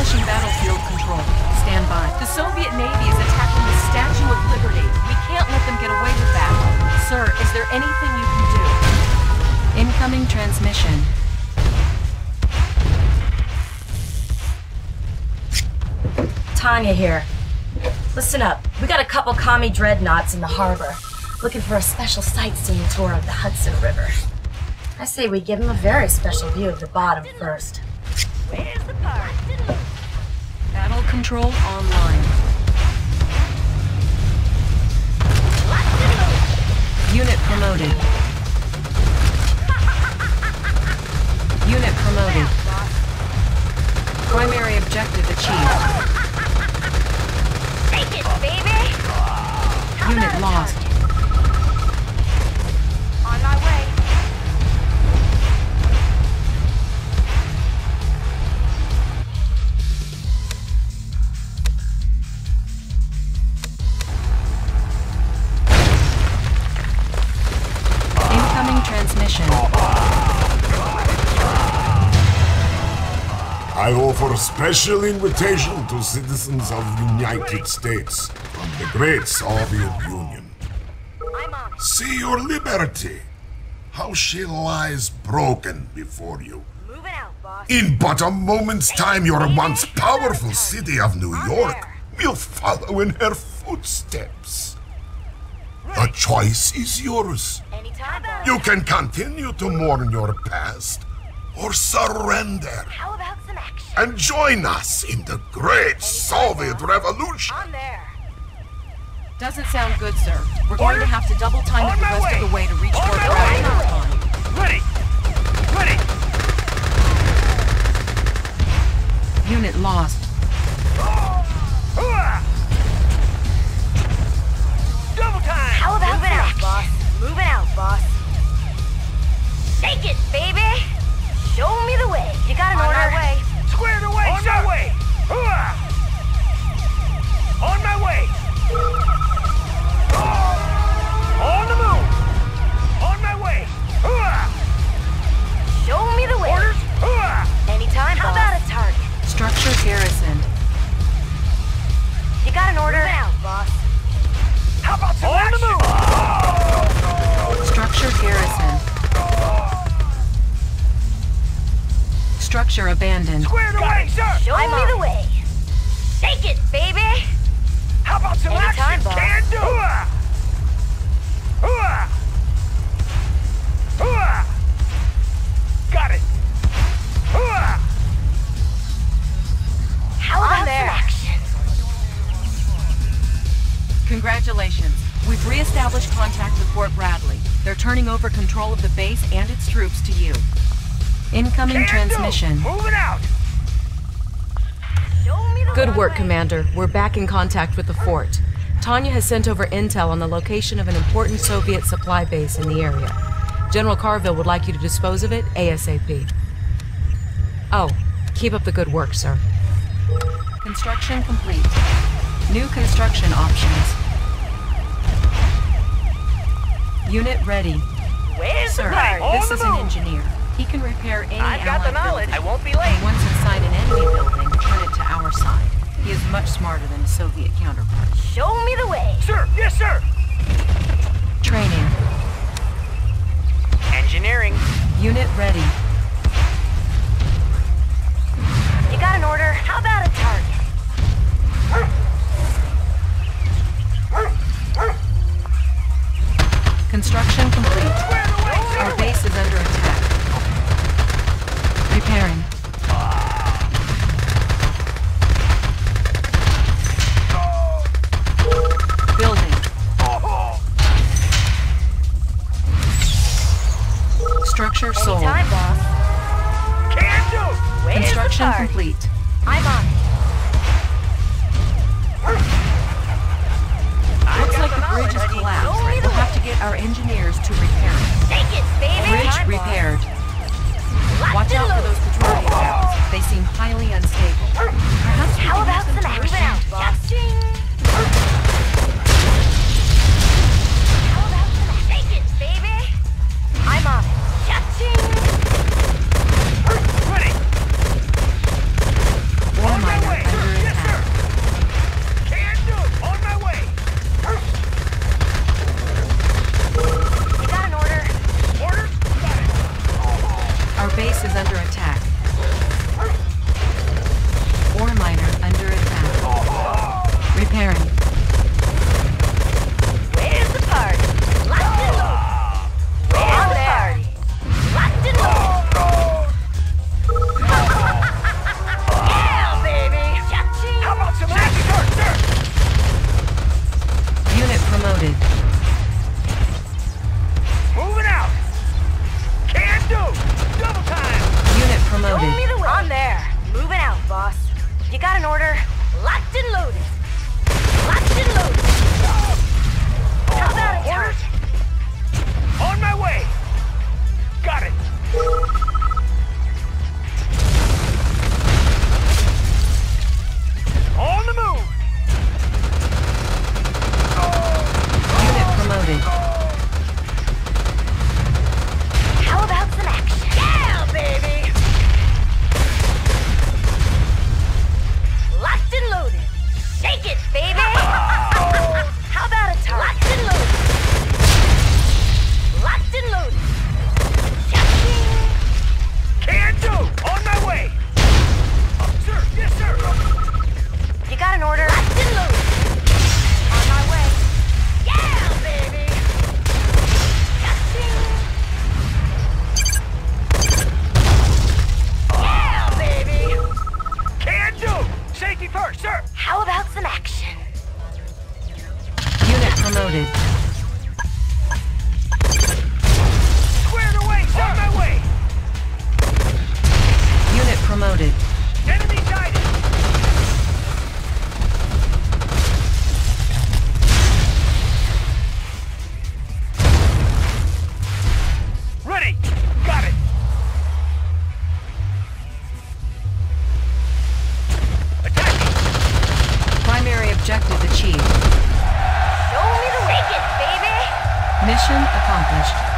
Establishing battlefield control. Stand by. The Soviet Navy is attacking the Statue of Liberty. We can't let them get away with that. Sir, is there anything you can do? Incoming transmission. Tanya here. Listen up. We got a couple commie dreadnoughts in the harbor, looking for a special sightseeing tour of the Hudson River. I say we give them a very special view of the bottom first. Where's the party? Battle control online. Unit promoted. Unit promoted. Primary objective achieved. Take it, baby! Unit lost. I offer a special invitation to citizens of the United States from the great Soviet Union. See your liberty, how she lies broken before you. Out. In but a moment's time, your once powerful city of New York will follow in her footsteps. The choice is yours. You can continue to mourn your past or surrender How about some action? and join us in the great Soviet Revolution. On there. Doesn't sound good, sir. We're going to have to double time it the rest of the How about some On the move! Structure garrisoned. Structure abandoned. Squared away, sir! Show I'm me on the way. Take it, baby! How about some Anytime, Congratulations. We've re-established contact with Fort Bradley. They're turning over control of the base and its troops to you. Incoming Can do. transmission. Moving out! Show me the Good way. work, Commander. We're back in contact with the fort. Tanya has sent over intel on the location of an important Soviet supply base in the area. General Carville would like you to dispose of it ASAP. Oh, keep up the good work, sir. Construction complete. New construction options. Unit ready. Where's Sir, the party? On this the is an engineer. He can repair any I've got the knowledge. building. I won't be late. And once inside an enemy building, turn it to our side. He is much smarter than his Soviet counterpart. Show me the way. Sir, yes, sir! Training. Engineering. Unit ready. You got an order? Construction the complete. I'm on it. Looks like the bridge is collapsed. We'll have to get our engineers to repair it. Take it, baby. Bridge repaired. Watch out for those patrol scouts. They seem highly unstable. Perhaps How about some action? retreat. is under attack. promoted. Squared away! Down my way! Unit promoted. Enemy guided. Ready! Got it! Attack! Primary objective achieved baby! Mission accomplished.